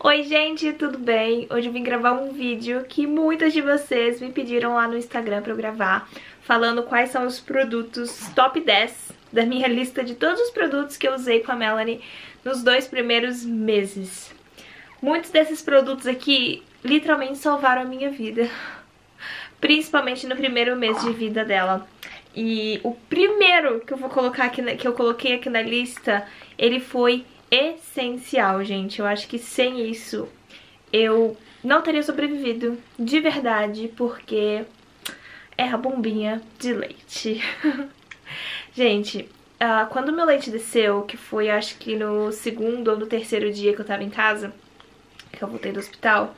Oi gente, tudo bem? Hoje eu vim gravar um vídeo que muitas de vocês me pediram lá no Instagram pra eu gravar falando quais são os produtos top 10 da minha lista de todos os produtos que eu usei com a Melanie nos dois primeiros meses. Muitos desses produtos aqui literalmente salvaram a minha vida, principalmente no primeiro mês de vida dela. E o primeiro que eu vou colocar aqui, que eu coloquei aqui na lista, ele foi essencial, gente. Eu acho que sem isso eu não teria sobrevivido de verdade, porque é a bombinha de leite. gente, uh, quando meu leite desceu, que foi acho que no segundo ou no terceiro dia que eu tava em casa, que eu voltei do hospital,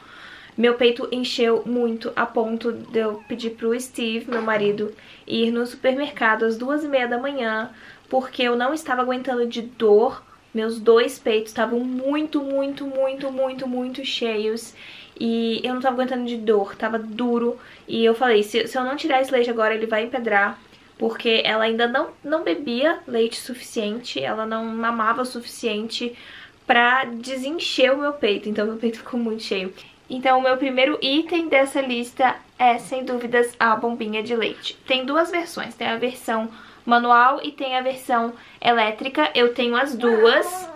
meu peito encheu muito a ponto de eu pedir pro Steve, meu marido, ir no supermercado às duas e meia da manhã, porque eu não estava aguentando de dor meus dois peitos estavam muito, muito, muito, muito, muito cheios. E eu não tava aguentando de dor, tava duro. E eu falei, se, se eu não tirar esse leite agora, ele vai empedrar. Porque ela ainda não, não bebia leite suficiente, ela não mamava o suficiente pra desencher o meu peito. Então meu peito ficou muito cheio. Então o meu primeiro item dessa lista é, sem dúvidas, a bombinha de leite. Tem duas versões, tem a versão manual e tem a versão elétrica. Eu tenho as duas.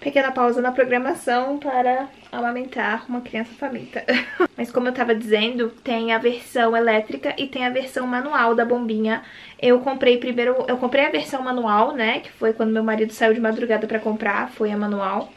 Pequena pausa na programação para amamentar uma criança faminta. Mas como eu tava dizendo, tem a versão elétrica e tem a versão manual da bombinha. Eu comprei primeiro, eu comprei a versão manual, né, que foi quando meu marido saiu de madrugada pra comprar, foi a manual.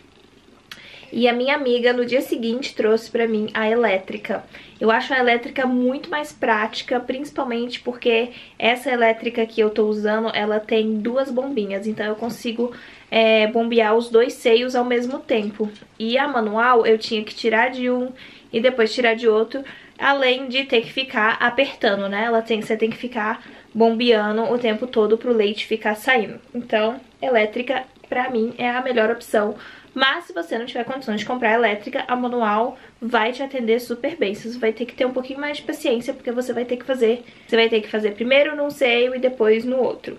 E a minha amiga no dia seguinte trouxe pra mim a elétrica. Eu acho a elétrica muito mais prática, principalmente porque essa elétrica que eu tô usando, ela tem duas bombinhas, então eu consigo é, bombear os dois seios ao mesmo tempo. E a manual eu tinha que tirar de um e depois tirar de outro, além de ter que ficar apertando, né? Ela tem, você tem que ficar bombeando o tempo todo pro leite ficar saindo. Então, elétrica pra mim é a melhor opção mas se você não tiver condições de comprar elétrica, a manual vai te atender super bem. Você vai ter que ter um pouquinho mais de paciência, porque você vai ter que fazer... Você vai ter que fazer primeiro num seio e depois no outro.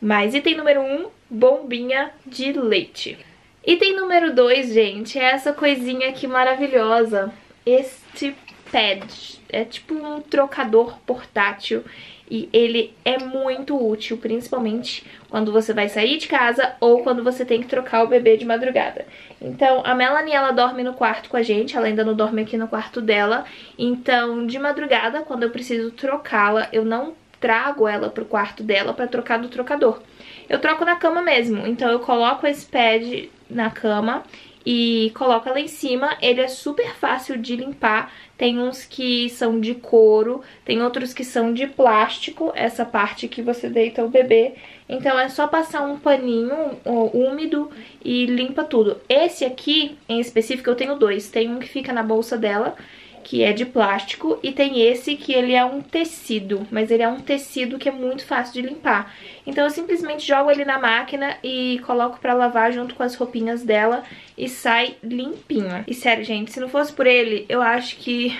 Mas item número 1, um, bombinha de leite. Item número 2, gente, é essa coisinha aqui maravilhosa. Este pad. É tipo um trocador portátil e ele é muito útil, principalmente quando você vai sair de casa ou quando você tem que trocar o bebê de madrugada. Então, a Melanie, ela dorme no quarto com a gente, ela ainda não dorme aqui no quarto dela. Então, de madrugada, quando eu preciso trocá-la, eu não trago ela pro quarto dela para trocar do trocador. Eu troco na cama mesmo, então eu coloco esse pad na cama e coloca lá em cima. Ele é super fácil de limpar. Tem uns que são de couro, tem outros que são de plástico, essa parte que você deita o bebê. Então é só passar um paninho úmido e limpa tudo. Esse aqui, em específico, eu tenho dois. Tem um que fica na bolsa dela que é de plástico, e tem esse que ele é um tecido, mas ele é um tecido que é muito fácil de limpar. Então eu simplesmente jogo ele na máquina e coloco pra lavar junto com as roupinhas dela e sai limpinho. E sério, gente, se não fosse por ele, eu acho que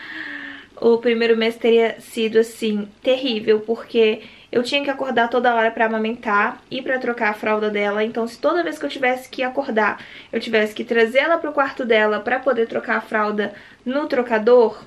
o primeiro mês teria sido, assim, terrível, porque eu tinha que acordar toda hora pra amamentar e pra trocar a fralda dela. Então, se toda vez que eu tivesse que acordar, eu tivesse que trazer ela pro quarto dela pra poder trocar a fralda no trocador,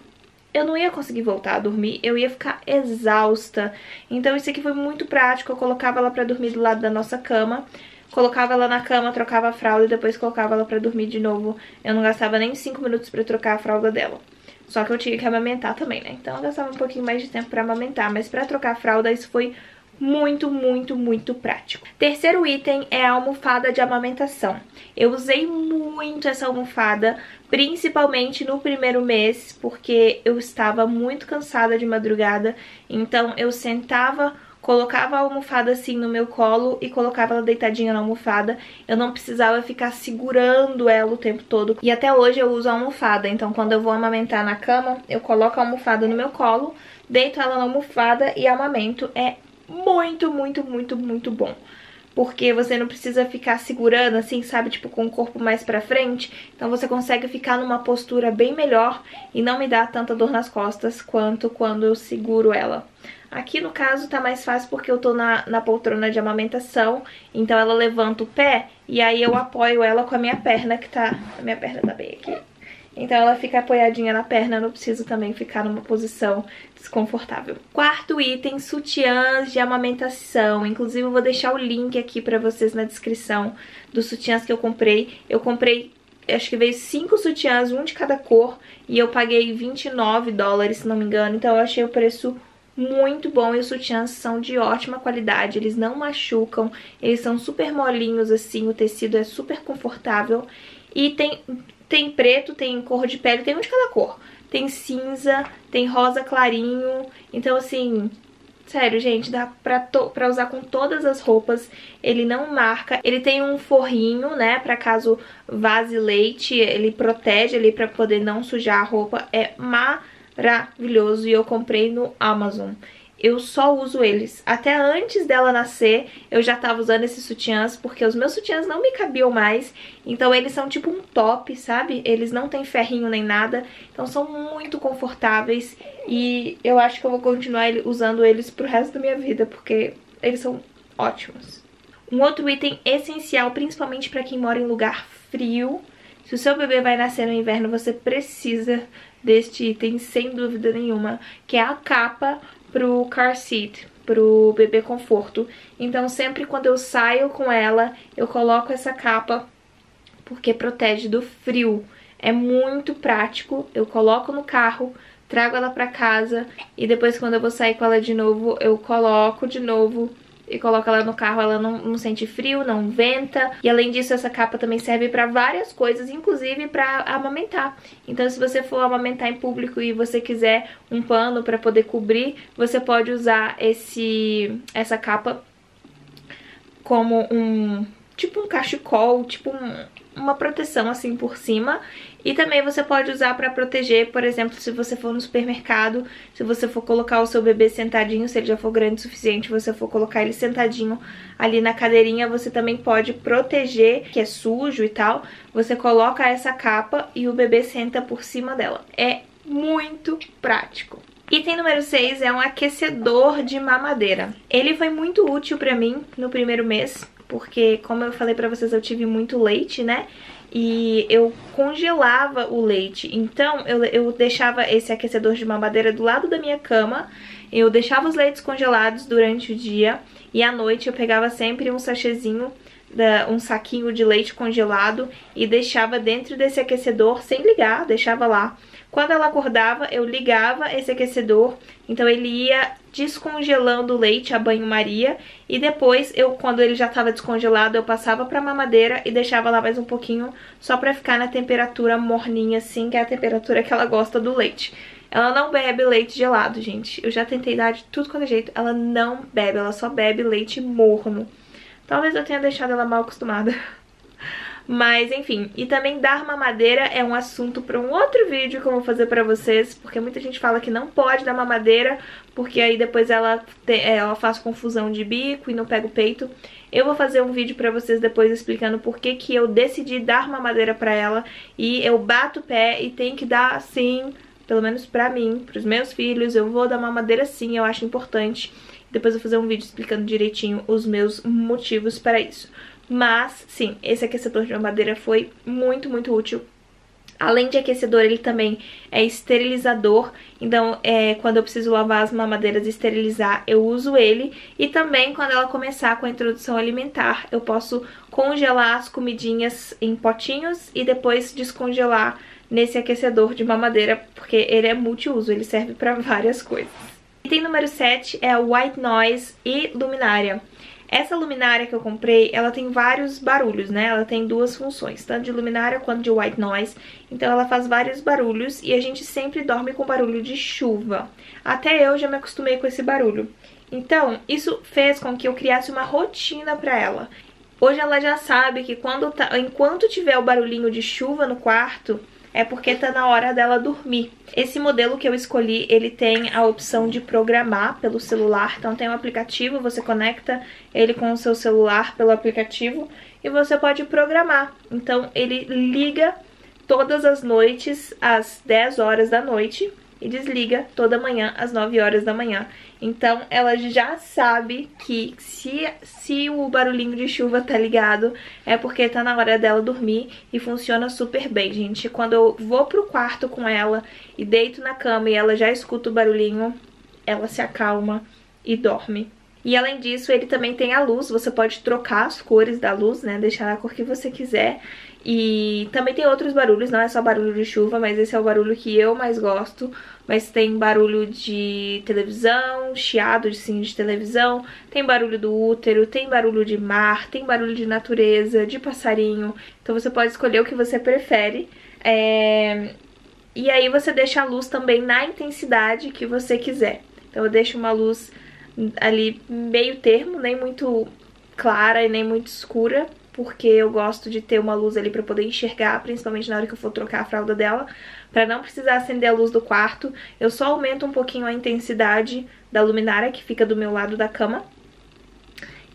eu não ia conseguir voltar a dormir, eu ia ficar exausta. Então isso aqui foi muito prático, eu colocava ela pra dormir do lado da nossa cama, colocava ela na cama, trocava a fralda e depois colocava ela pra dormir de novo. Eu não gastava nem 5 minutos pra trocar a fralda dela. Só que eu tinha que amamentar também, né? Então eu gastava um pouquinho mais de tempo pra amamentar. Mas pra trocar a fralda isso foi muito, muito, muito prático. Terceiro item é a almofada de amamentação. Eu usei muito essa almofada, principalmente no primeiro mês, porque eu estava muito cansada de madrugada. Então eu sentava colocava a almofada assim no meu colo e colocava ela deitadinha na almofada. Eu não precisava ficar segurando ela o tempo todo. E até hoje eu uso a almofada, então quando eu vou amamentar na cama, eu coloco a almofada no meu colo, deito ela na almofada e amamento. É muito, muito, muito, muito bom porque você não precisa ficar segurando assim, sabe, tipo com o corpo mais pra frente, então você consegue ficar numa postura bem melhor e não me dá tanta dor nas costas quanto quando eu seguro ela. Aqui no caso tá mais fácil porque eu tô na, na poltrona de amamentação, então ela levanta o pé e aí eu apoio ela com a minha perna que tá... A minha perna tá bem aqui. Então ela fica apoiadinha na perna, não preciso também ficar numa posição desconfortável. Quarto item, sutiãs de amamentação. Inclusive eu vou deixar o link aqui pra vocês na descrição dos sutiãs que eu comprei. Eu comprei, acho que veio cinco sutiãs, um de cada cor, e eu paguei 29 dólares, se não me engano. Então eu achei o preço muito bom e os sutiãs são de ótima qualidade, eles não machucam, eles são super molinhos assim, o tecido é super confortável e tem tem preto, tem cor de pele, tem um de cada cor. Tem cinza, tem rosa clarinho. Então, assim, sério, gente, dá pra, pra usar com todas as roupas. Ele não marca. Ele tem um forrinho, né, pra caso vaze leite. Ele protege ali pra poder não sujar a roupa. É maravilhoso e eu comprei no Amazon eu só uso eles. Até antes dela nascer, eu já tava usando esses sutiãs, porque os meus sutiãs não me cabiam mais. Então eles são tipo um top, sabe? Eles não tem ferrinho nem nada. Então são muito confortáveis. E eu acho que eu vou continuar usando eles pro resto da minha vida, porque eles são ótimos. Um outro item essencial, principalmente para quem mora em lugar frio. Se o seu bebê vai nascer no inverno, você precisa deste item, sem dúvida nenhuma, que é a capa pro car seat, pro bebê conforto. Então sempre quando eu saio com ela, eu coloco essa capa porque protege do frio. É muito prático, eu coloco no carro, trago ela pra casa e depois quando eu vou sair com ela de novo, eu coloco de novo e coloca ela no carro, ela não, não sente frio, não venta. E além disso, essa capa também serve para várias coisas, inclusive para amamentar. Então, se você for amamentar em público e você quiser um pano para poder cobrir, você pode usar esse essa capa como um tipo um cachecol, tipo um, uma proteção assim por cima e também você pode usar para proteger, por exemplo, se você for no supermercado, se você for colocar o seu bebê sentadinho, se ele já for grande o suficiente, você for colocar ele sentadinho ali na cadeirinha, você também pode proteger, que é sujo e tal, você coloca essa capa e o bebê senta por cima dela. É muito prático. Item número 6 é um aquecedor de mamadeira. Ele foi muito útil pra mim no primeiro mês, porque como eu falei pra vocês, eu tive muito leite, né? E eu congelava o leite, então eu, eu deixava esse aquecedor de mamadeira do lado da minha cama, eu deixava os leites congelados durante o dia. E à noite eu pegava sempre um sachêzinho um saquinho de leite congelado e deixava dentro desse aquecedor sem ligar, deixava lá. Quando ela acordava, eu ligava esse aquecedor, então ele ia descongelando o leite a banho-maria e depois, eu quando ele já estava descongelado, eu passava para mamadeira e deixava lá mais um pouquinho só para ficar na temperatura morninha assim, que é a temperatura que ela gosta do leite. Ela não bebe leite gelado, gente. Eu já tentei dar de tudo quanto é jeito. Ela não bebe, ela só bebe leite morno. Talvez eu tenha deixado ela mal acostumada. Mas, enfim, e também dar mamadeira é um assunto para um outro vídeo que eu vou fazer pra vocês, porque muita gente fala que não pode dar mamadeira, porque aí depois ela, te, é, ela faz confusão de bico e não pega o peito. Eu vou fazer um vídeo pra vocês depois explicando por que que eu decidi dar mamadeira pra ela e eu bato o pé e tem que dar assim, pelo menos pra mim, pros meus filhos, eu vou dar mamadeira sim, eu acho importante. Depois eu vou fazer um vídeo explicando direitinho os meus motivos para isso. Mas, sim, esse aquecedor de madeira foi muito, muito útil. Além de aquecedor, ele também é esterilizador, então é, quando eu preciso lavar as mamadeiras e esterilizar, eu uso ele. E também quando ela começar com a introdução alimentar, eu posso congelar as comidinhas em potinhos e depois descongelar nesse aquecedor de mamadeira, porque ele é multiuso, ele serve para várias coisas. Item número 7 é o White Noise e luminária. Essa luminária que eu comprei, ela tem vários barulhos, né? Ela tem duas funções, tanto de luminária quanto de white noise. Então ela faz vários barulhos e a gente sempre dorme com barulho de chuva. Até eu já me acostumei com esse barulho. Então, isso fez com que eu criasse uma rotina pra ela. Hoje ela já sabe que quando tá, enquanto tiver o barulhinho de chuva no quarto, é porque tá na hora dela dormir. Esse modelo que eu escolhi, ele tem a opção de programar pelo celular, então tem um aplicativo, você conecta ele com o seu celular pelo aplicativo e você pode programar. Então ele liga todas as noites às 10 horas da noite e desliga toda manhã às 9 horas da manhã. Então ela já sabe que se, se o barulhinho de chuva tá ligado é porque tá na hora dela dormir e funciona super bem, gente. Quando eu vou pro quarto com ela e deito na cama e ela já escuta o barulhinho, ela se acalma e dorme. E além disso, ele também tem a luz, você pode trocar as cores da luz, né, deixar a cor que você quiser. E também tem outros barulhos, não é só barulho de chuva, mas esse é o barulho que eu mais gosto. Mas tem barulho de televisão, chiado de sim de televisão, tem barulho do útero, tem barulho de mar, tem barulho de natureza, de passarinho. Então você pode escolher o que você prefere. É... E aí você deixa a luz também na intensidade que você quiser. Então eu deixo uma luz ali meio termo, nem muito clara e nem muito escura, porque eu gosto de ter uma luz ali pra poder enxergar, principalmente na hora que eu for trocar a fralda dela, pra não precisar acender a luz do quarto. Eu só aumento um pouquinho a intensidade da luminária que fica do meu lado da cama.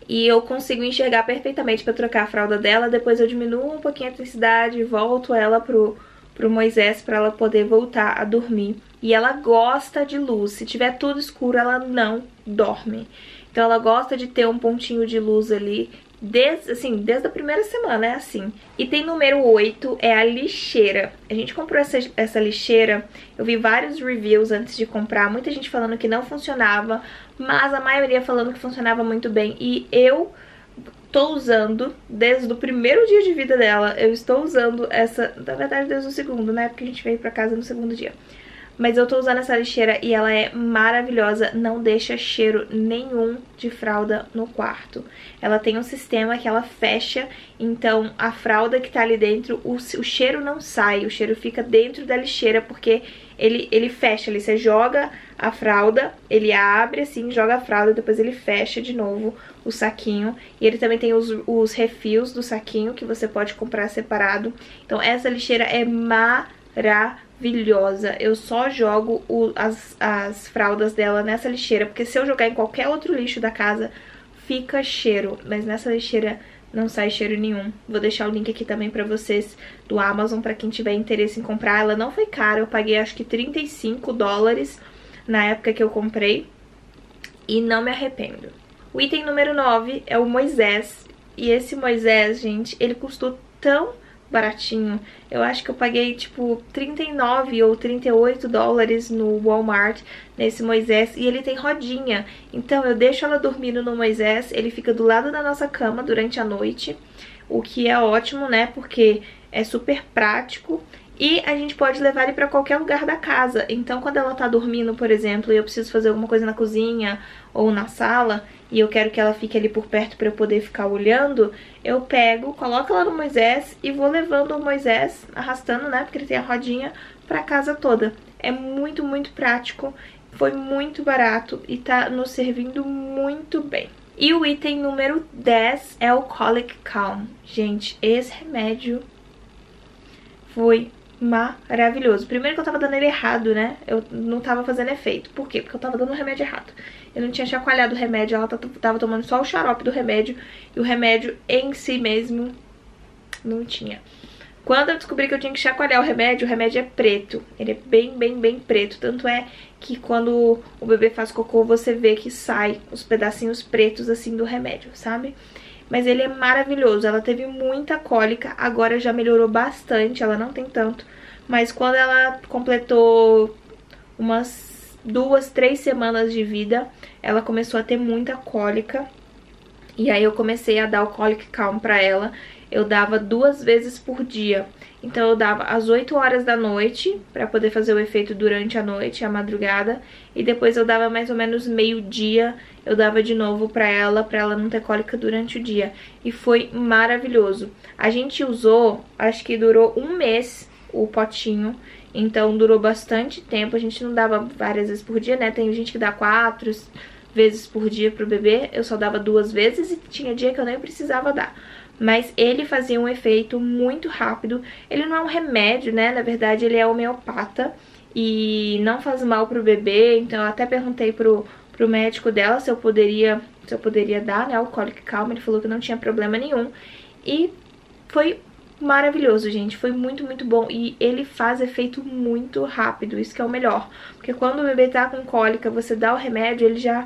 E eu consigo enxergar perfeitamente pra trocar a fralda dela, depois eu diminuo um pouquinho a intensidade volto ela pro, pro Moisés pra ela poder voltar a dormir. E ela gosta de luz, se tiver tudo escuro ela não dorme. Então ela gosta de ter um pontinho de luz ali Desde, assim, desde a primeira semana, é assim. E tem número 8, é a lixeira. A gente comprou essa, essa lixeira, eu vi vários reviews antes de comprar, muita gente falando que não funcionava, mas a maioria falando que funcionava muito bem. E eu tô usando, desde o primeiro dia de vida dela, eu estou usando essa, na verdade desde o segundo, né, porque a gente veio pra casa no segundo dia. Mas eu tô usando essa lixeira e ela é maravilhosa, não deixa cheiro nenhum de fralda no quarto. Ela tem um sistema que ela fecha, então a fralda que tá ali dentro, o, o cheiro não sai, o cheiro fica dentro da lixeira porque ele, ele fecha ali. Você joga a fralda, ele abre assim, joga a fralda, depois ele fecha de novo o saquinho. E ele também tem os, os refis do saquinho que você pode comprar separado. Então essa lixeira é maravilhosa maravilhosa. Eu só jogo o, as, as fraldas dela nessa lixeira, porque se eu jogar em qualquer outro lixo da casa, fica cheiro. Mas nessa lixeira não sai cheiro nenhum. Vou deixar o link aqui também pra vocês do Amazon, pra quem tiver interesse em comprar. Ela não foi cara, eu paguei acho que 35 dólares na época que eu comprei. E não me arrependo. O item número 9 é o Moisés. E esse Moisés, gente, ele custou tão baratinho. Eu acho que eu paguei tipo 39 ou 38 dólares no Walmart nesse Moisés e ele tem rodinha. Então eu deixo ela dormindo no Moisés, ele fica do lado da nossa cama durante a noite, o que é ótimo, né? Porque é super prático e a gente pode levar ele para qualquer lugar da casa. Então, quando ela tá dormindo, por exemplo, e eu preciso fazer alguma coisa na cozinha ou na sala, e eu quero que ela fique ali por perto para eu poder ficar olhando, eu pego, coloco ela no Moisés e vou levando o Moisés, arrastando, né, porque ele tem a rodinha, pra casa toda. É muito, muito prático, foi muito barato e tá nos servindo muito bem. E o item número 10 é o Colic Calm. Gente, esse remédio foi maravilhoso. Primeiro que eu tava dando ele errado, né? Eu não tava fazendo efeito. Por quê? Porque eu tava dando o remédio errado. Eu não tinha chacoalhado o remédio, ela tava tomando só o xarope do remédio. E o remédio em si mesmo não tinha. Quando eu descobri que eu tinha que chacoalhar o remédio, o remédio é preto. Ele é bem, bem, bem preto. Tanto é que quando o bebê faz cocô, você vê que sai os pedacinhos pretos assim do remédio, sabe? Mas ele é maravilhoso. Ela teve muita cólica, agora já melhorou bastante, ela não tem tanto. Mas quando ela completou umas duas, três semanas de vida, ela começou a ter muita cólica. E aí eu comecei a dar o Colic Calm pra ela. Eu dava duas vezes por dia. Então eu dava às 8 horas da noite, pra poder fazer o efeito durante a noite, a madrugada. E depois eu dava mais ou menos meio dia eu dava de novo pra ela, pra ela não ter cólica durante o dia. E foi maravilhoso. A gente usou, acho que durou um mês o potinho, então durou bastante tempo. A gente não dava várias vezes por dia, né? Tem gente que dá quatro vezes por dia pro bebê, eu só dava duas vezes e tinha dia que eu nem precisava dar. Mas ele fazia um efeito muito rápido. Ele não é um remédio, né? Na verdade, ele é homeopata e não faz mal pro bebê. Então eu até perguntei pro, pro médico dela se eu poderia, se eu poderia dar, né, o cólico calma. Ele falou que não tinha problema nenhum. E foi maravilhoso, gente. Foi muito, muito bom. E ele faz efeito muito rápido, isso que é o melhor. Porque quando o bebê tá com cólica, você dá o remédio, ele já...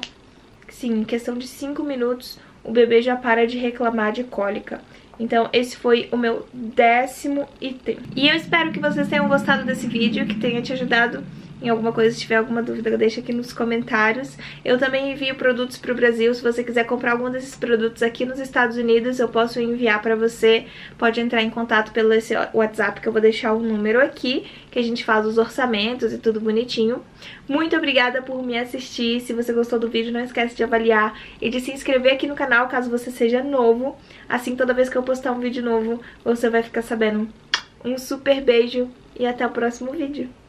Sim, em questão de 5 minutos, o bebê já para de reclamar de cólica. Então esse foi o meu décimo item. E eu espero que vocês tenham gostado desse vídeo, que tenha te ajudado em alguma coisa, se tiver alguma dúvida, deixa aqui nos comentários. Eu também envio produtos para o Brasil, se você quiser comprar algum desses produtos aqui nos Estados Unidos, eu posso enviar para você. Pode entrar em contato pelo esse WhatsApp, que eu vou deixar o número aqui, que a gente faz os orçamentos e tudo bonitinho. Muito obrigada por me assistir, se você gostou do vídeo, não esquece de avaliar e de se inscrever aqui no canal, caso você seja novo. Assim, toda vez que eu postar um vídeo novo, você vai ficar sabendo. Um super beijo e até o próximo vídeo.